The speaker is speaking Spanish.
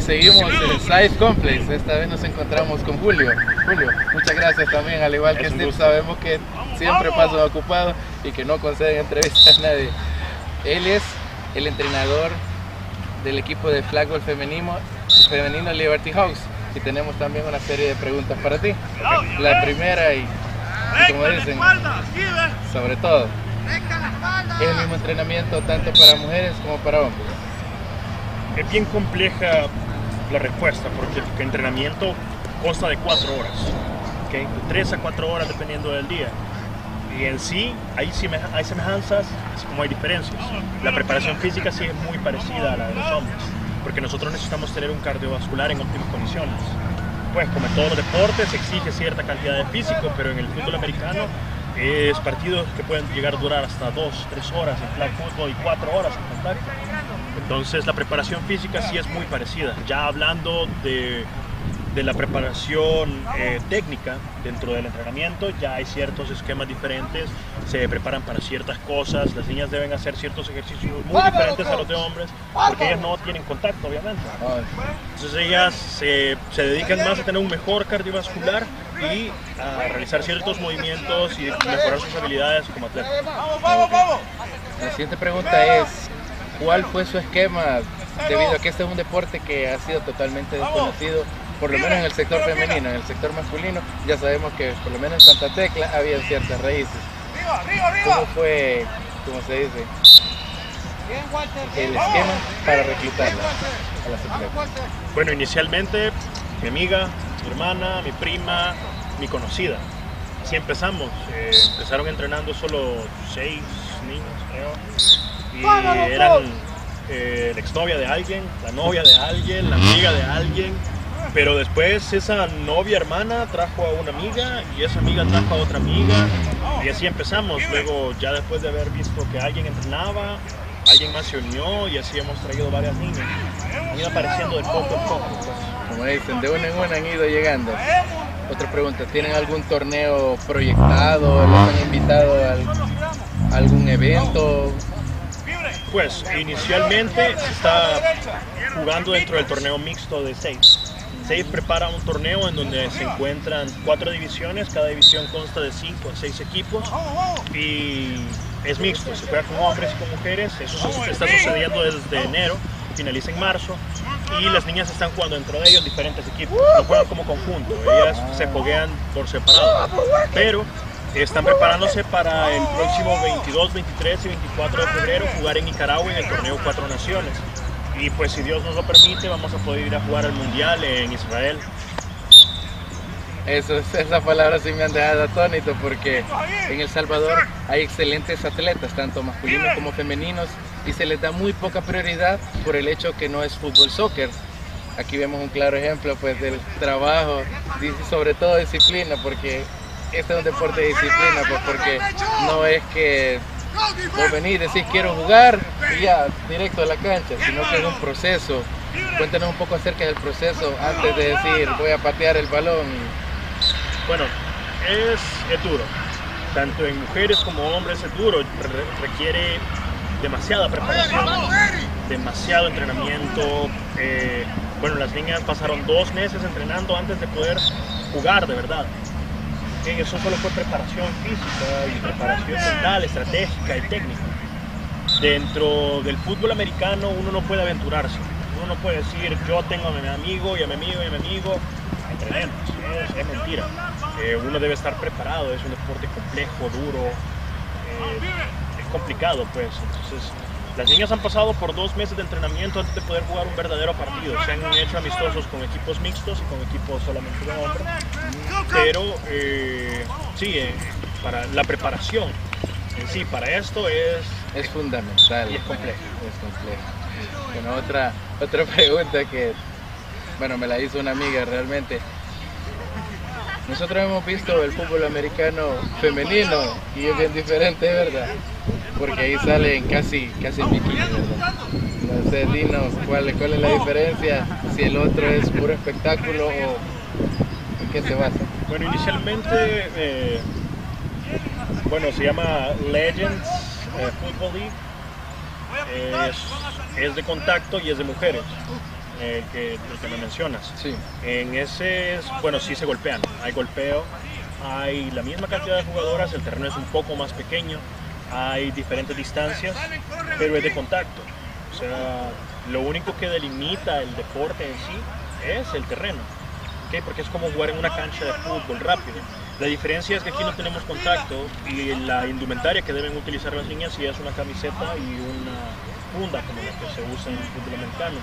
seguimos el Size Complex. Esta vez nos encontramos con Julio. Julio, muchas gracias también, al igual que Steve, sabemos que siempre pasa ocupado y que no conceden entrevistas a nadie. Él es el entrenador del equipo de flagball femenino, femenino Liberty House y tenemos también una serie de preguntas para ti. La primera y, como dicen, sobre todo, ¿es el mismo entrenamiento tanto para mujeres como para hombres? Es bien compleja la respuesta porque el entrenamiento consta de cuatro horas, ¿okay? de tres a cuatro horas dependiendo del día. Y en sí hay, hay semejanzas, así como hay diferencias. La preparación física sí es muy parecida a la de los hombres porque nosotros necesitamos tener un cardiovascular en óptimas condiciones. Pues como en todos los deportes exige cierta cantidad de físico, pero en el fútbol americano es partidos que pueden llegar a durar hasta dos, tres horas en flag fútbol y cuatro horas en contacto. Entonces la preparación física sí es muy parecida. Ya hablando de de la preparación eh, técnica dentro del entrenamiento. Ya hay ciertos esquemas diferentes, se preparan para ciertas cosas. Las niñas deben hacer ciertos ejercicios muy diferentes a los de hombres porque ellas no tienen contacto, obviamente. Entonces ellas se, se dedican más a tener un mejor cardiovascular y a realizar ciertos movimientos y mejorar sus habilidades como atleta. La siguiente pregunta es, ¿cuál fue su esquema debido a que este es un deporte que ha sido totalmente desconocido por lo menos en el sector femenino, en el sector masculino, ya sabemos que por lo menos en Santa Tecla había ciertas raíces. ¿Cómo fue, como se dice, el esquema para reclutarla a las Bueno, inicialmente mi amiga, mi hermana, mi prima, mi conocida. Así empezamos. Eh, empezaron entrenando solo seis niños, creo. Y eran eh, la exnovia de alguien, la novia de alguien, la amiga de alguien pero después esa novia hermana trajo a una amiga y esa amiga trajo a otra amiga y así empezamos. Luego ya después de haber visto que alguien entrenaba, alguien más se unió y así hemos traído varias niñas. Han ido apareciendo de poco a poco. Pues. Como dicen, de una en una han ido llegando. Otra pregunta, ¿tienen algún torneo proyectado? ¿Los han invitado a algún evento? Pues inicialmente se está jugando dentro del torneo mixto de seis. SAFE prepara un torneo en donde se encuentran cuatro divisiones, cada división consta de cinco a seis equipos y es mixto, se juega con hombres y con mujeres, eso está sucediendo desde enero, finaliza en marzo y las niñas están jugando dentro de ellos diferentes equipos, no juegan como conjunto, ellas se foguean por separado, pero están preparándose para el próximo 22, 23 y 24 de febrero jugar en Nicaragua en el torneo Cuatro Naciones y pues si Dios nos lo permite vamos a poder ir a jugar al Mundial en Israel. Eso, esa palabra sí me han dejado atónito porque en El Salvador hay excelentes atletas, tanto masculinos como femeninos, y se les da muy poca prioridad por el hecho que no es fútbol soccer. Aquí vemos un claro ejemplo pues del trabajo, sobre todo disciplina, porque este es un deporte de disciplina, pues porque no es que vos venís, decís quiero jugar y ya, directo a la cancha, sino que es un proceso. Cuéntanos un poco acerca del proceso antes de decir voy a patear el balón. Bueno, es, duro. Tanto en mujeres como hombres es duro. requiere demasiada preparación, demasiado entrenamiento. Eh, bueno, las niñas pasaron dos meses entrenando antes de poder jugar de verdad eso solo fue preparación física y preparación mental, estratégica y técnica. Dentro del fútbol americano uno no puede aventurarse, uno no puede decir yo tengo a mi amigo y a mi amigo y a mi amigo, entrenemos, es, mentira. Eh, uno debe estar preparado, es un deporte complejo, duro, eh, es complicado pues, entonces las niñas han pasado por dos meses de entrenamiento antes de poder jugar un verdadero partido. Se han hecho amistosos con equipos mixtos y con equipos solamente de hombres. Pero eh, sí, eh, para la preparación en sí, para esto es... Es fundamental. Y es complejo. Es complejo. Bueno, otra, otra pregunta que, bueno, me la hizo una amiga realmente. Nosotros hemos visto el fútbol americano femenino y es bien diferente, ¿verdad? porque ahí salen casi, casi bikinis, ¿verdad? No sé, dinos, ¿cuál, ¿cuál es la diferencia? Si el otro es puro espectáculo o en qué se basa. Bueno, inicialmente, eh, bueno, se llama Legends eh, Football League. Es, es, de contacto y es de mujeres. eh, que, el que me mencionas. Sí. En ese, es- bueno, sí se golpean, hay golpeo, hay la misma cantidad de jugadoras, el terreno es un poco más pequeño, hay diferentes distancias, pero es de contacto. O sea, lo único que delimita el deporte en sí es el terreno, porque es como jugar en una cancha de fútbol rápido. La diferencia es que aquí no tenemos contacto y la indumentaria que deben utilizar las niñas es una camiseta y una funda como la que se usa en el fútbol americano.